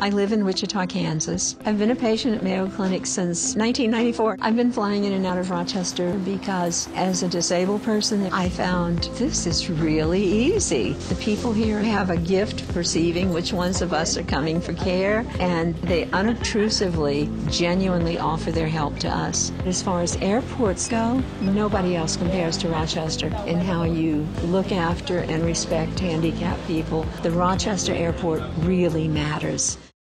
I live in Wichita, Kansas. I've been a patient at Mayo Clinic since 1994. I've been flying in and out of Rochester because as a disabled person, I found this is really easy. The people here have a gift perceiving which ones of us are coming for care, and they unobtrusively, genuinely offer their help to us. As far as airports go, nobody else compares to Rochester in how you look after and respect handicapped people. The Rochester airport really matters.